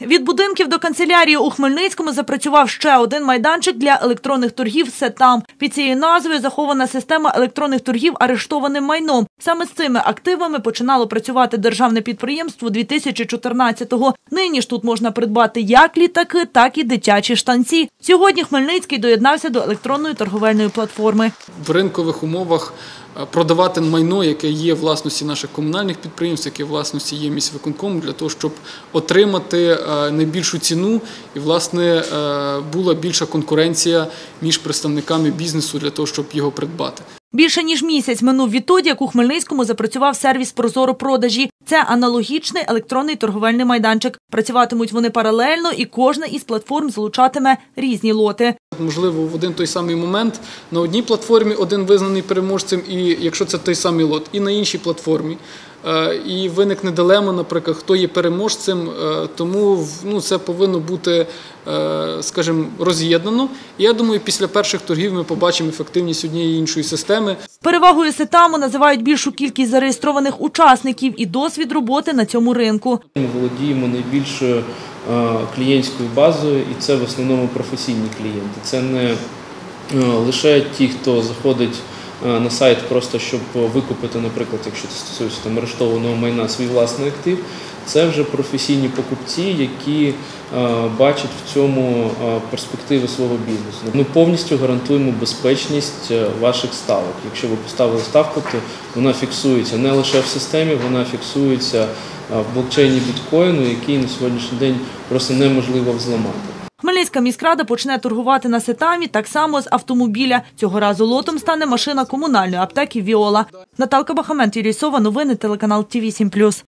Від будинків до канцелярії у Хмельницькому запрацював ще один майданчик для електронних торгів «Сетам». Під цією назвою захована система електронних торгів арештованим майном. Саме з цими активами починало працювати державне підприємство 2014-го. Нині ж тут можна придбати як літаки, так і дитячі штанці. Сьогодні Хмельницький доєднався до електронної торговельної платформи. в ринкових умовах е, продавати майно, яке є власності наших комунальних підприємств, яке власності є міськвиконкому, для того, щоб отримати е, найбільшу ціну і власне е, була більша конкуренція між представниками бізнесу для того, щоб його придбати. Більше ніж місяць минув відтоді, як у Хмельницькому запрацював сервіс Прозоро продажі. Це аналогічний електронний торговельний майданчик. Працюватимуть вони паралельно, і кожна із платформ залучатиме різні лоти. Можливо, в один той самий момент на одній платформі один визнаний переможцем, і якщо це той самий лот, і на іншій платформі. Е, І виникне дилема, наприклад, хто є переможцем, Е, тому ну, це повинно бути, е, скажімо, роз'єднано. Я думаю, після перших торгів ми побачимо ефективність однієї іншої системи. Перевагою сетаму називають більшу кількість зареєстрованих учасників і досвід роботи на цьому ринку. Ми володіємо найбільшою е, клієнтською базою, і це в основному професійні клієнти. Це не е, лише ті, хто заходить на сайт просто щоб викупити, наприклад, якщо це стосується там арештованого майна, свій власний актив. Це вже професійні покупці, які е, бачать в цьому е, перспективи свого бізнесу. Ми повністю гарантуємо безпечність е, ваших ставок. Якщо ви поставили ставку, то вона фіксується не лише в системі, вона фіксується е, в блокчейні біткоїну, який на сьогоднішній день просто неможливо взламати. Хмельницька міськрада почне торгувати на сетамі так само з автомобіля. Цього разу лотом стане машина комунальної аптеки Віола. Наталка Бахамент, Юрій Сова, новини телеканал ТІВІ 7+.